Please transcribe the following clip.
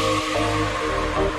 Música